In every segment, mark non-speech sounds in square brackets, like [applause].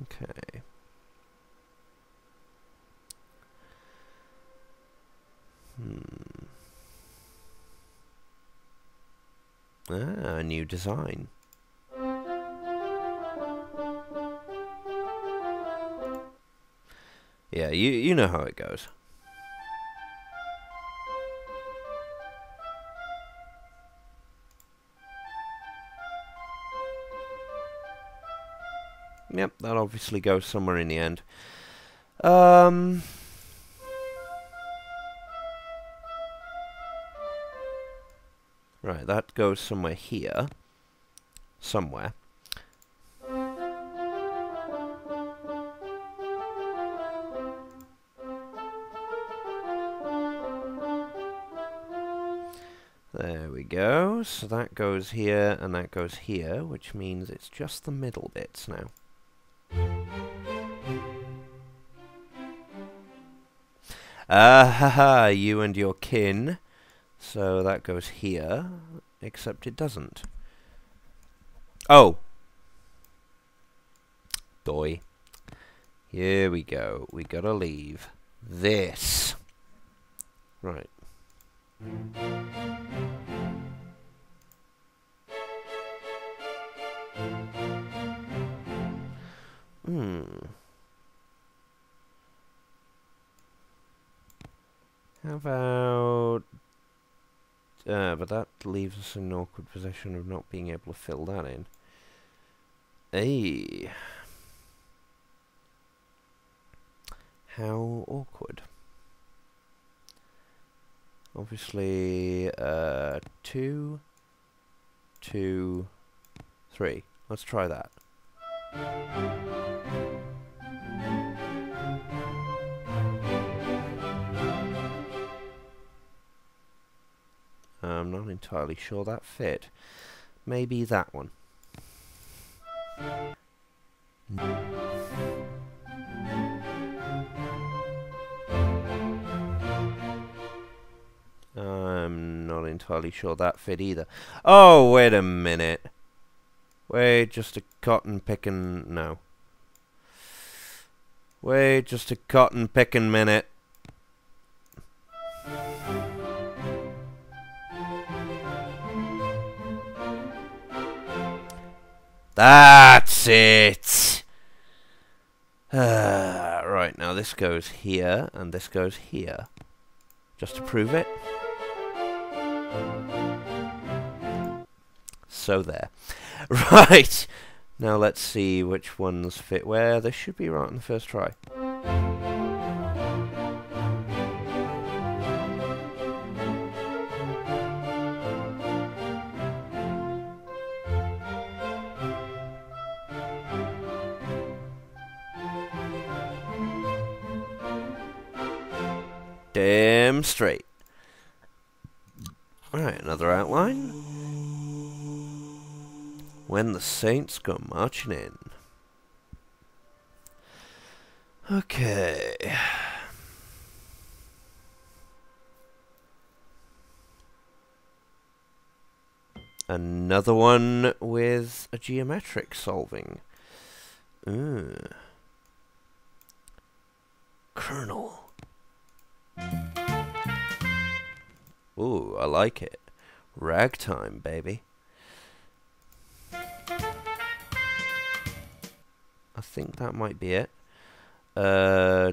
Okay. Hmm. Ah, a new design. Yeah, you you know how it goes. Yep, that obviously goes somewhere in the end. Um... Right, that goes somewhere here. Somewhere. There we go. So that goes here and that goes here, which means it's just the middle bits now. Ah ha [laughs] ha, you and your kin. So that goes here, except it doesn't. Oh! Doy. Here we go. We gotta leave this. Right. Hmm. How about... Uh, but that leaves us in an awkward position of not being able to fill that in. Hey. How awkward. Obviously, uh, two, two, three. Let's try that. I'm not entirely sure that fit. Maybe that one. I'm not entirely sure that fit either. Oh, wait a minute. Wait, just a cotton picking... No. Wait, just a cotton picking minute. That's it! Uh, [sighs] right, now this goes here, and this goes here. Just to prove it. So there. [laughs] Right! Now let's see which ones fit where. This should be right on the first try. Damn straight. Alright, another outline. When the Saints go marching in. Okay. Another one with a geometric solving. Ooh. Colonel. Ooh, I like it. Ragtime, baby. I think that might be it. Uh.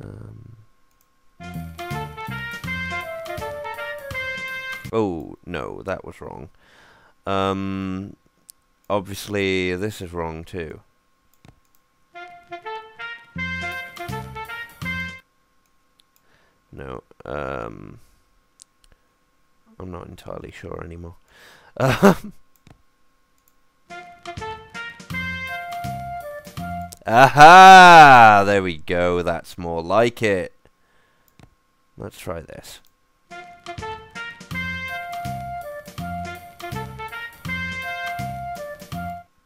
Um. Oh, no, that was wrong. Um, obviously, this is wrong too. Um, I'm not entirely sure anymore. [laughs] Aha! There we go, that's more like it. Let's try this.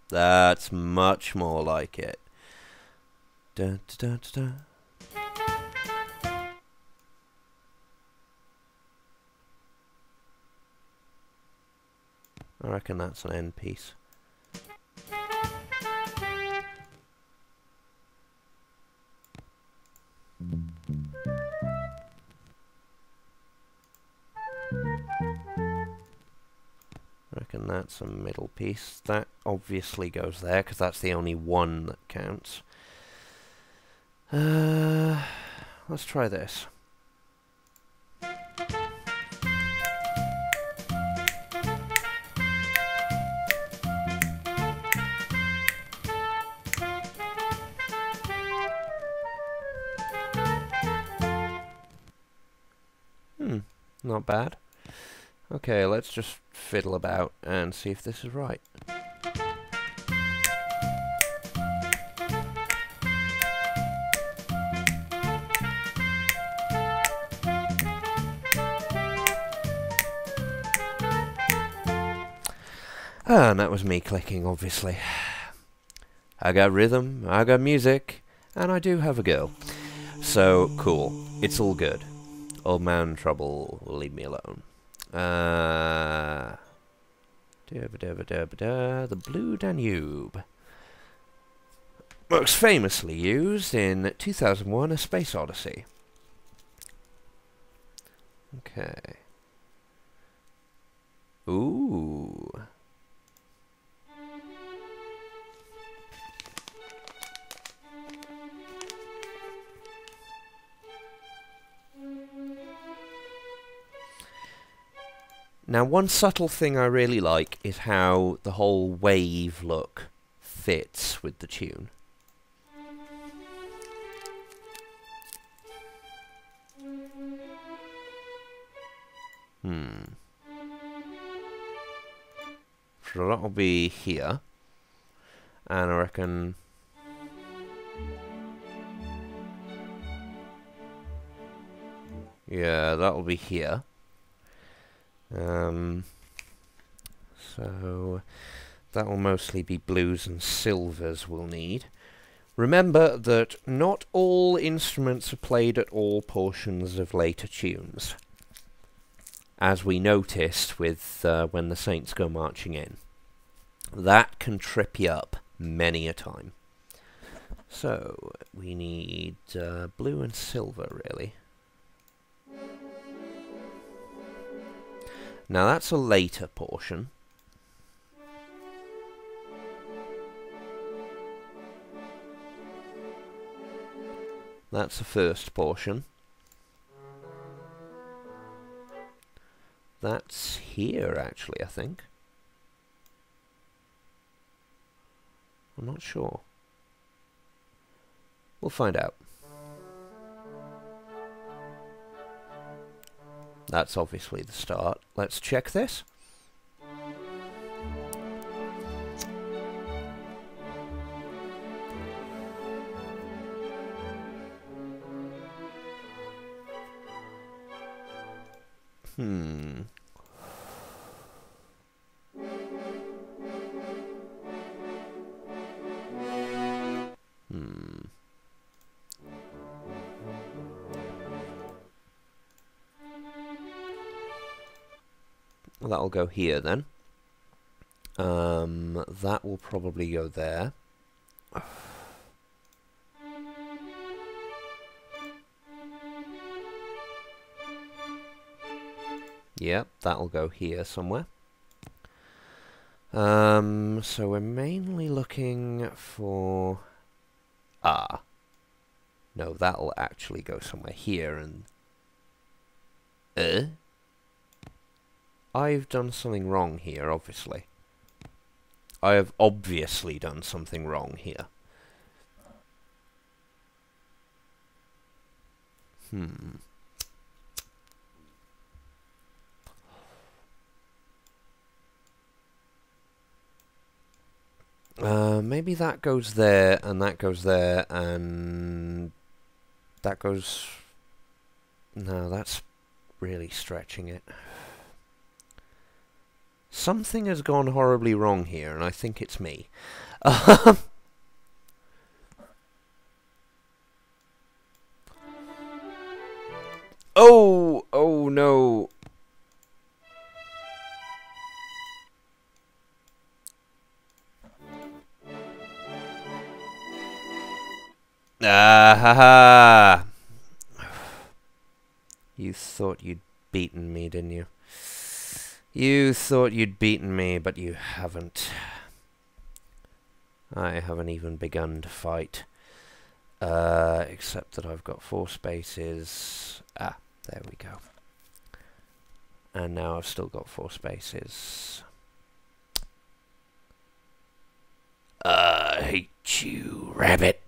That's much more like it. Da, da, da, I reckon that's an end piece. Reckon that's a middle piece. That obviously goes there, because that's the only one that counts. Uh, let's try this. Not bad. Okay, let's just fiddle about and see if this is right. And that was me clicking, obviously. I got rhythm, I got music, and I do have a girl. So, cool. It's all good. Old man trouble, leave me alone. Uh, the Blue Danube. Most famously used in 2001 A Space Odyssey. Okay. Ooh. Now, one subtle thing I really like is how the whole wave look fits with the tune. Hmm. So that'll be here. And I reckon... Yeah, that'll be here. Um, so that will mostly be blues and silvers we'll need. Remember that not all instruments are played at all portions of later tunes, as we noticed with uh, When the Saints Go Marching In. That can trip you up many a time. So, we need uh, blue and silver, really. Now that's a later portion. That's the first portion. That's here, actually, I think. I'm not sure. We'll find out. That's obviously the start. Let's check this. Hmm. That'll go here then. Um, that will probably go there. Yep, that'll go here somewhere. Um, so we're mainly looking for... Ah. No, that'll actually go somewhere here and... Uh? I've done something wrong here, obviously. I have obviously done something wrong here. Hmm. Uh, maybe that goes there, and that goes there, and that goes... No, that's really stretching it something has gone horribly wrong here, and I think it's me. [laughs] Oh, oh no. Ah, ha, ha. [sighs] You thought you'd beaten me, didn't you? You thought you'd beaten me, but you haven't. I haven't even begun to fight. Uh, except that I've got four spaces. Ah, there we go. And now I've still got four spaces. I hate you, rabbit.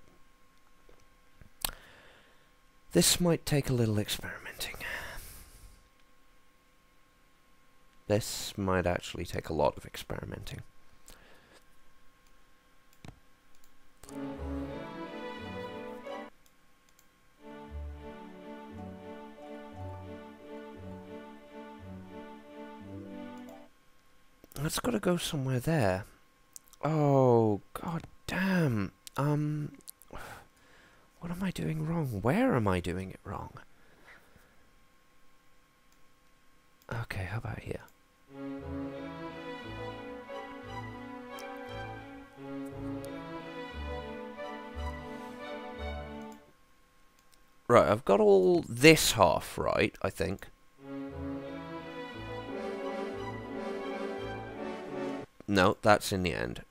This might take a little experimenting. This might actually take a lot of experimenting. That's got to go somewhere there. Oh, god damn. Um, what am I doing wrong? Where am I doing it wrong? Okay, how about here? Right, I've got all this half right, I think. No, that's in the end.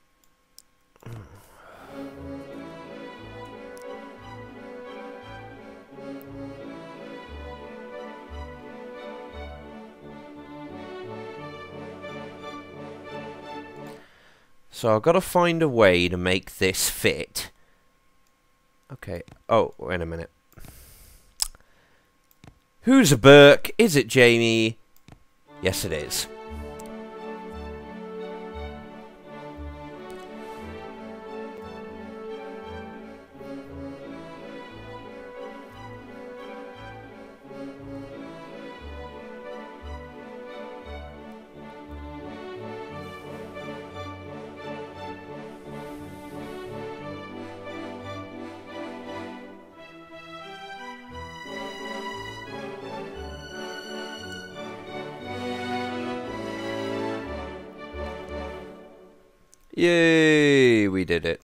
So I've got to find a way to make this fit. Okay. Oh, wait a minute. Who's a Burke? Is it Jamie? Yes, it is. Yay, we did it.